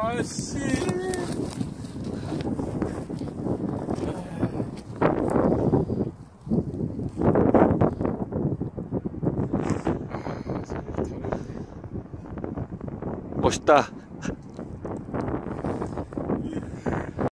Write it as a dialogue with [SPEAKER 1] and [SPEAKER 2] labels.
[SPEAKER 1] 아씨. 멋있다.